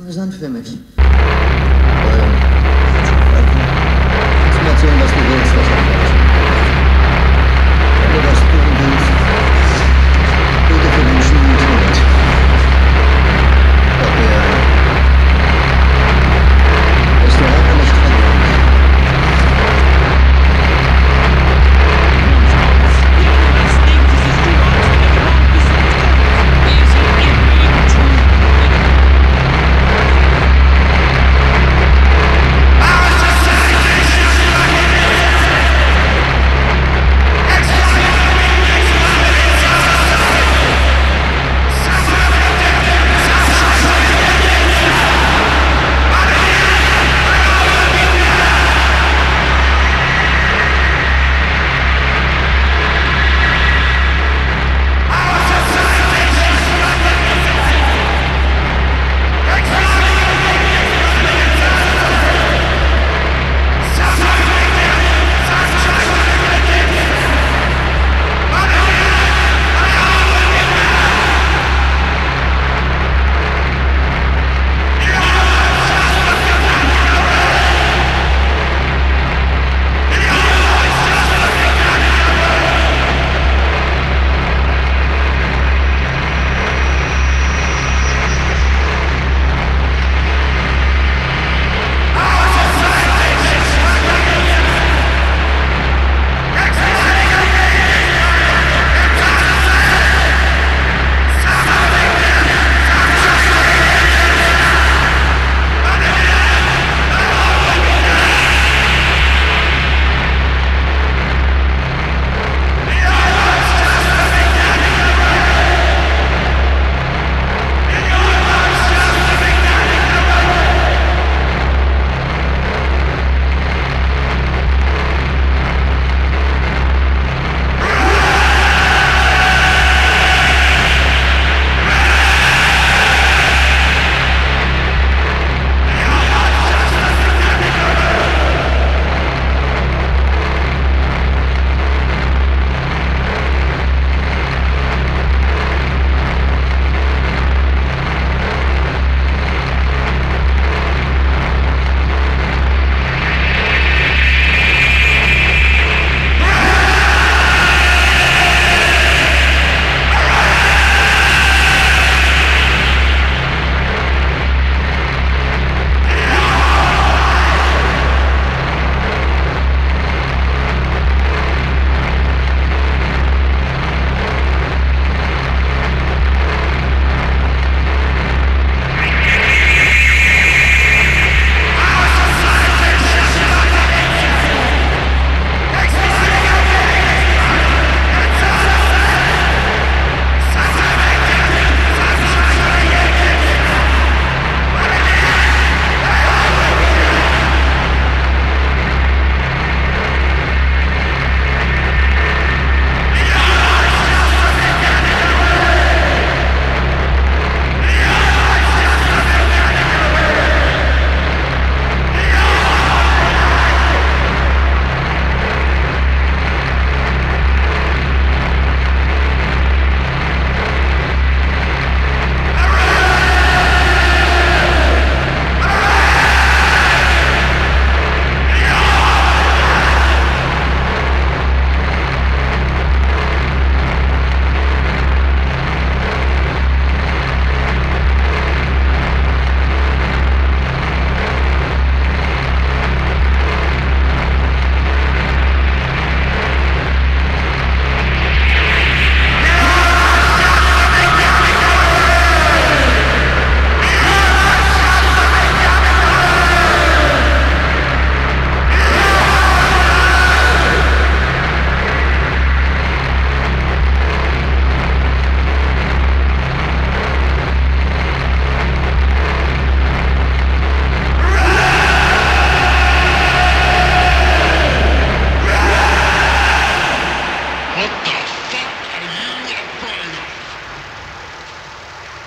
Wir amüsant für mich. Ähm, Information, was du willst, was auch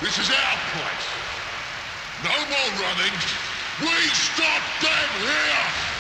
This is our place. No more running. We stop them here!